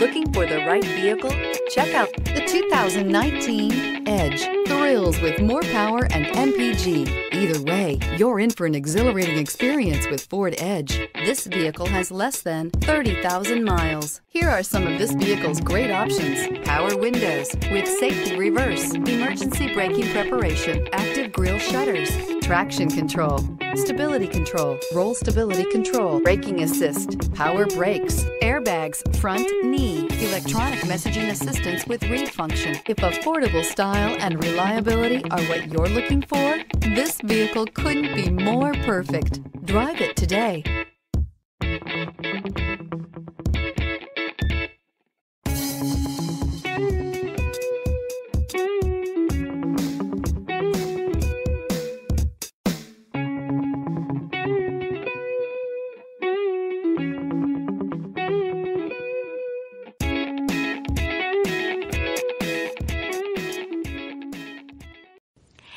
Looking for the right vehicle? Check out the 2019 Edge. Thrills with more power and MPG. Either way, you're in for an exhilarating experience with Ford Edge. This vehicle has less than 30,000 miles. Here are some of this vehicle's great options. Power windows with safety reverse, emergency braking preparation, active grille shutters, traction control, stability control, roll stability control, braking assist, power brakes, airbags, front knee, electronic messaging assistance with read function. If affordable style and reliability are what you're looking for, this vehicle couldn't be more perfect. Drive it today.